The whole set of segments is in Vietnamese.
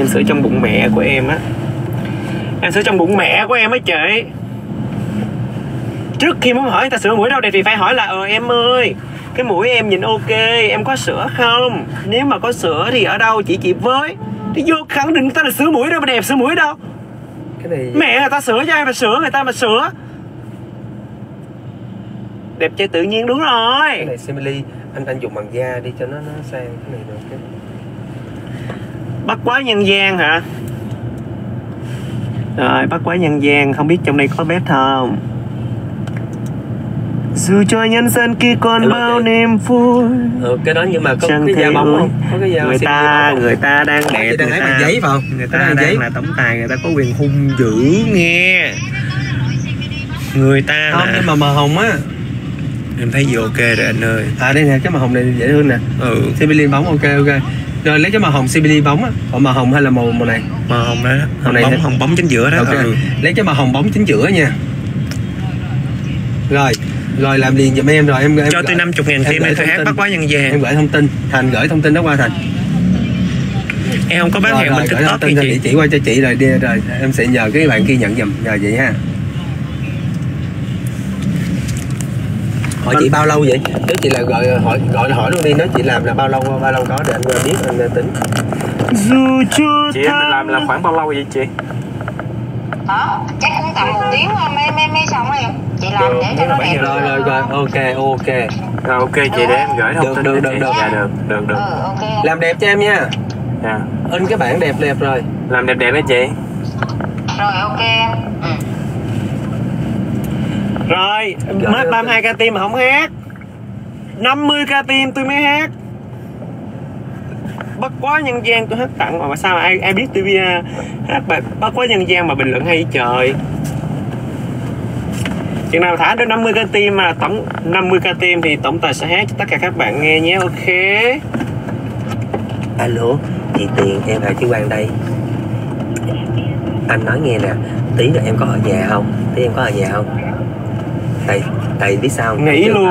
em sửa trong bụng mẹ của em á. Em sửa trong bụng mẹ của em á chị. Trước khi muốn hỏi người ta sửa mũi đâu thì phải hỏi là ờ em ơi cái mũi em nhìn ok em có sữa không? Nếu mà có sữa thì ở đâu? Chị chị với. Thì vô khẳng định người ta là sửa mũi đâu mà đẹp sửa mũi đâu. Cái này mẹ người ta sửa cho ai mà sửa người ta mà sửa. Đẹp trai tự nhiên đúng cái rồi này simili anh anh dùng bằng da đi cho nó nó sang cái này được cái bắt quái nhân gian hả? Rồi bắt quái nhân gian không biết trong đây có bếp không? Dù cho nhân dân kia còn Hello, bao chị. niềm vui ờ, cái đó nhưng mà có Chẳng cái da bóng không? Có cái da người ta người ta đang đẹp đang người ta giấy phải không? người ta đang giấy. là tổng tài người ta có quyền hung dữ nghe. Người ta không là nhưng mà màu hồng á. Em thấy gì ok rồi anh ơi. À đây nè cái màu hồng này dễ thương nè. Ừ. Simili bóng ok ok rồi lấy cái màu hồng simili bóng á. Còn màu hồng hay là màu màu này? Màu hồng đó hồng này bóng hồng bóng chính giữa đó. Ok. Ừ. lấy cái màu hồng bóng chính giữa nha. Rồi. Rồi làm liền giùm em rồi em, em cho gửi- tôi 50 ngàn em gửi em thông hát bắt quái nhân em gian gửi thông tin. Thành gửi thông tin đó qua thành. Em không có bán rồi, hàng rồi, thông tiktok thì cho địa chị chỉ qua cho chị rồi đi rồi em sẽ nhờ cái bạn kia nhận giùm. Nhờ vậy ha hỏi chị bao lâu vậy? Nếu chị là gọi hỏi gọi hỏi luôn đi nói chị làm là bao lâu bao lâu đó để anh biết anh tính. Dù cho chị em mình làm là khoảng bao lâu vậy chị? Đó chắc cũng tầm một tiếng thôi mới mới mới xong rồi. Chị làm để cho nó đẹp rồi rồi rồi ok ok. Rồi ok chị để em gửi thông Được, tin được, cho được, được. dạ được được được. Ừ ok. Làm đẹp cho em nha. Dạ. in cái bản đẹp đẹp rồi. Làm đẹp đẹp đó chị. Rồi ok. Ừ. rồi mất thông 32 ca tim mà không hát. 50 ca tim tôi mới hát. Bất quá nhân gian tôi hát tặng mà, sao mà ai ai biết tôi uh, hát bài bất quá nhân gian mà bình luận hay trời. Chừng nào thả đến 50 ca tim mà tổng 50 ca tim thì tổng tài sẽ hát cho tất cả các bạn nghe nhé ok? Alo chị tiền em là chú quan đây. Anh nói nghe nè tí nữa em có ở nhà không? Tí em có ở nhà không tại tại biết sao nghĩ luôn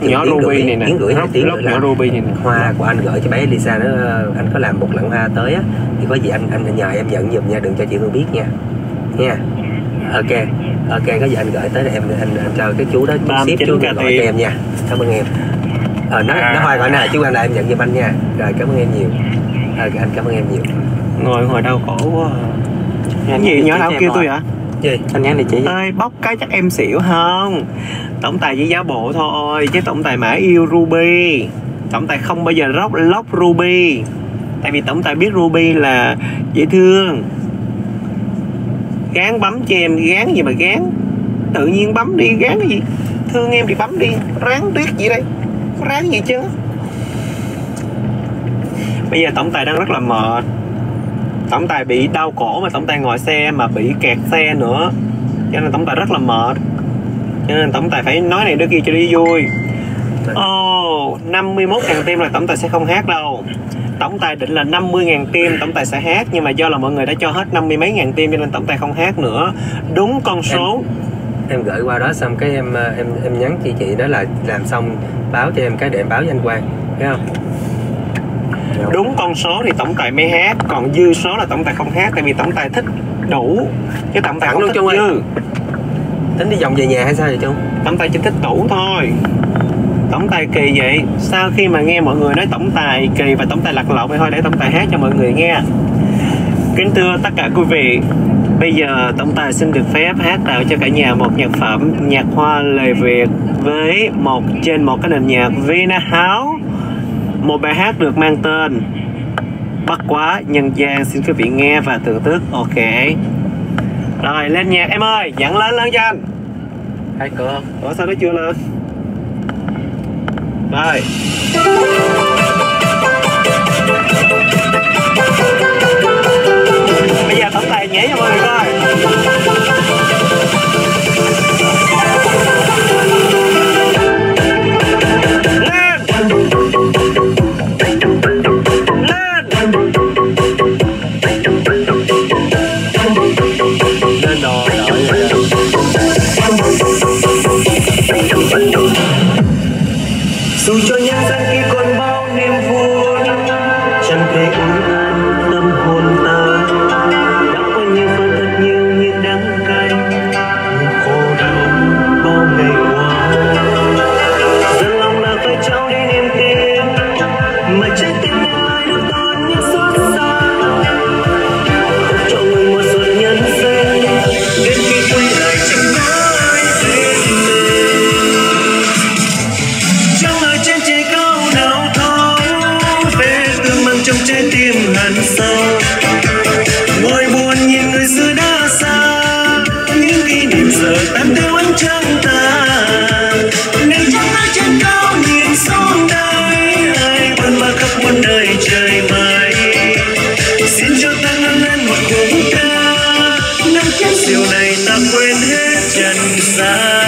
chừng nhỏ ruby này nè. nữa nhỏ là ruby này nè. hoa của anh gửi cho bé Lisa nó anh có làm một lẵng hoa tới á thì có gì anh anh nhờ em nhận giùm nha đừng cho chị Hương biết nha. Nha. Ok ok có gì anh gửi tới em anh, anh cho cái chú đó chú 39 ship chú gọi cho em nha. Cảm ơn em. Ờ nó nó hoa gọi nè chú anh là em nhận giùm anh nha. Rồi cảm ơn em nhiều. Ờ, anh cảm ơn em nhiều. Ngồi ngồi đau khổ quá. À. cái gì nhỏ nào kêu tôi vậy gì? Anh nhắn địa chỉ ơi, bóc cái chắc em xỉu không? Tổng tài chỉ giá bộ thôi, chứ tổng tài mãi yêu ruby. Tổng tài không bao giờ lóc lóc ruby. Tại vì tổng tài biết ruby là dễ thương. Gán bấm cho em, gán gì mà gán? Tự nhiên bấm đi, gán cái gì? Thương em thì bấm đi, ráng tuyết gì đây. Có ráng gì chứ. Bây giờ tổng tài đang rất là mệt tổng tài bị đau cổ mà tổng tài ngồi xe mà bị kẹt xe nữa. Cho nên tổng tài rất là mệt. Cho nên tổng tài phải nói này đứa kia cho đi vui. Ồ oh, 51 ngàn tim là tổng tài sẽ không hát đâu. Tổng tài định là 50 ngàn tim tổng tài sẽ hát nhưng mà do là mọi người đã cho hết 50 mấy ngàn tim cho nên tổng tài không hát nữa. Đúng con số. Em gửi qua đó xong cái em em em nhắn chị chị đó là làm xong báo cho em cái để em báo với anh Quang thấy không? Đúng con số thì tổng tài mới hát còn dư số là tổng tài không hát tại vì tổng tài thích đủ chứ tổng tài Thẳng không luôn thích ơi. dư. Tính đi vòng về nhà hay sao vậy Trung? Tổng tài chỉ thích đủ thôi. Tổng tài kỳ vậy sau khi mà nghe mọi người nói tổng tài kỳ và tổng tài lạc lậu thì thôi để tổng tài hát cho mọi người nghe. Kính thưa tất cả quý vị bây giờ tổng tài xin được phép hát tạo cho cả nhà một nhạc phẩm nhạc hoa lời việt với một trên một cái nền nhạc Vina House một bài hát được mang tên bắt quá nhân gian. Xin quý vị nghe và thưởng thức. Ok. Rồi lên nhạc. Em ơi dẫn lên lên cho anh. Hai cửa Ủa sao nó chưa lên? Rồi. Bây giờ tổng tài nhảy cho mọi người coi dù cho nhân gian khi còn bao niềm vui, chẳng thể ủi an tâm hồn ta. Đã có nhiều phần thật nhiều như đắng cay những khổ đau bao ngày qua. Dần lòng là phải trao đi niềm tin, mà chết rượu ta quên hết trần gian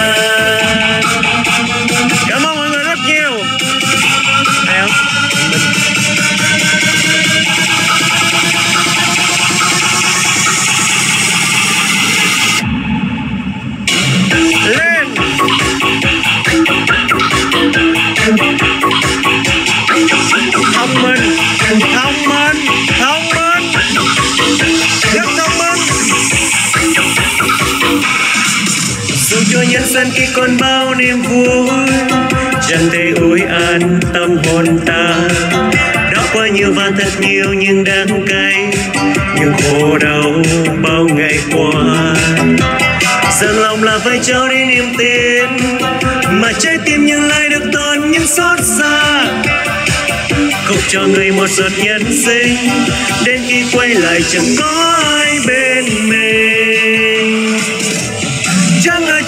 dân khi còn bao niềm vui chẳng thể ủi an tâm hồn ta. Đã qua nhiều và thật nhiều nhưng đắng cay, nhưng khổ đau bao ngày qua. Dần lòng là phải trao đi niềm tin, mà trái tim nhưng lại được toàn những xót xa. Không cho người một giọt nhân sinh, đến khi quay lại chẳng có ai bên mình. Chẳng ai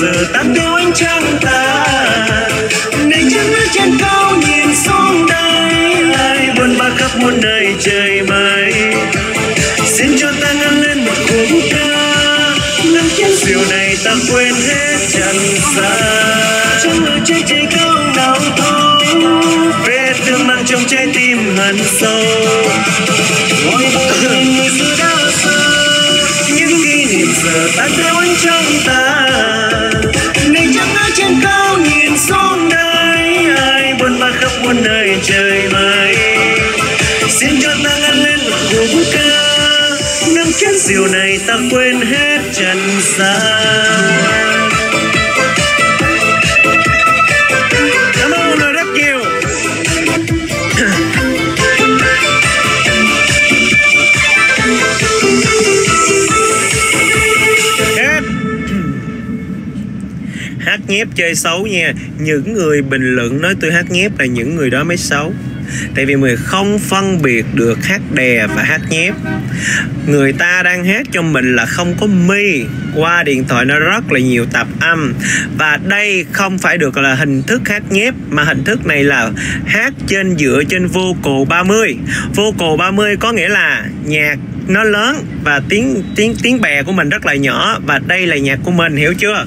giờ tan theo ánh trăng tàn nên chân ở trên cao nhìn xuống đây. Ai buồn bã khắp muôn đời trời mây. Xin cho ta ngân lên một khúc ca. Nâng chén rượu này ta quên hết trần gian chẳng ở trên trời cao nào thấu về tương mang trong trái tim hằn sâu. Ngồi buồn người xưa đã xa. Những kỷ niệm giờ tan theo ánh trăng tàn muôn nơi trời mây. Xin cho ta ngân lên một khúc ca. Nâng chén rượu này ta quên hết trần gian. Rất nhiều. Hát nhép chơi xấu nha những người bình luận nói tôi hát nhép là những người đó mới xấu. Tại vì mình không phân biệt được hát đè và hát nhép. Người ta đang hát cho mình là không có mi. Qua điện thoại nó rất là nhiều tạp âm. Và đây không phải được là hình thức hát nhép, mà hình thức này là hát trên dựa trên vocal 30 vocal 30 có nghĩa là nhạc nó lớn và tiếng tiếng tiếng bè của mình rất là nhỏ. Và đây là nhạc của mình, hiểu chưa?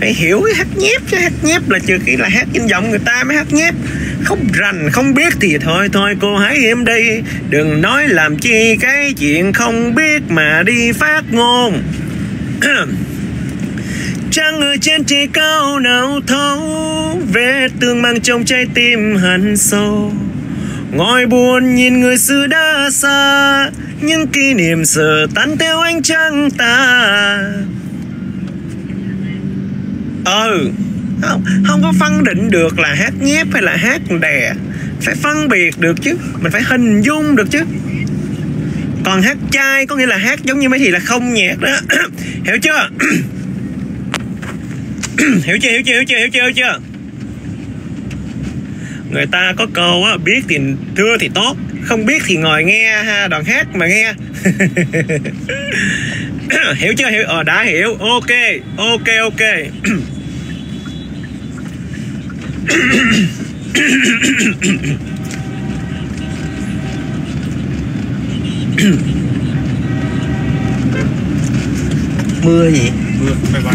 Phải hiểu cái hát nhép chứ hát nhép là trừ khi là hát trên giọng người ta mới hát nhép. Không rành, không biết thì thôi thôi cô hãy im đi. Đừng nói làm chi cái chuyện không biết mà đi phát ngôn. Trăng ở trên trời cao nào thấu về tương mang trong trái tim hận sâu. Ngồi buồn nhìn người xưa đã xa. Những kỷ niệm giờ tan theo ánh trăng ta. Ừ không, không có phân định được là hát nhép hay là hát đè. Phải phân biệt được chứ Mình phải hình dung được chứ. Còn hát chai có nghĩa là hát giống như mấy thì là không nhạc đó. Hiểu chưa? Hiểu chưa hiểu chưa hiểu chưa hiểu chưa hiểu chưa? Người ta có câu á biết thì thưa thì tốt không biết thì ngồi nghe ha đoạn hát mà nghe. Hiểu chưa? Hiểu. Ờ đã hiểu. Ok ok ok. Mưa gì? Bye bye